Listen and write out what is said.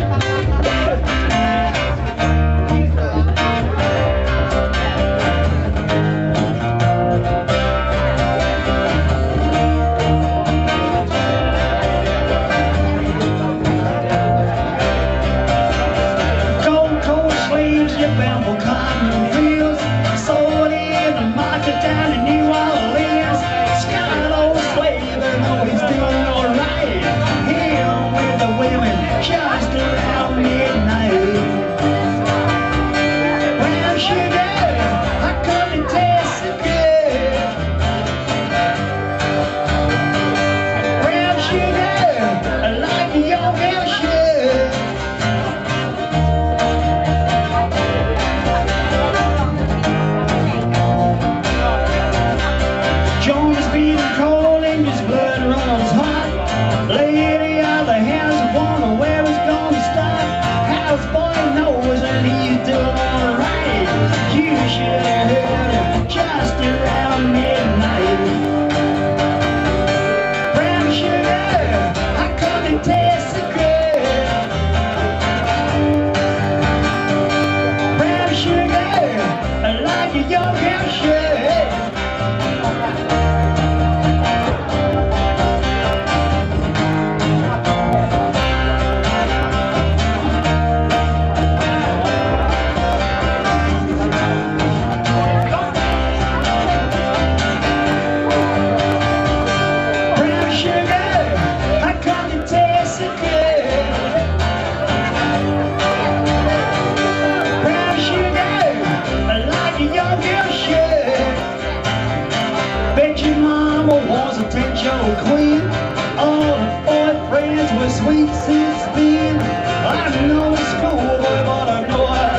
bye. in your head. bet your mama was a pension queen. All her boyfriends were sweet sixteen. I know it's schoolboy, but I know I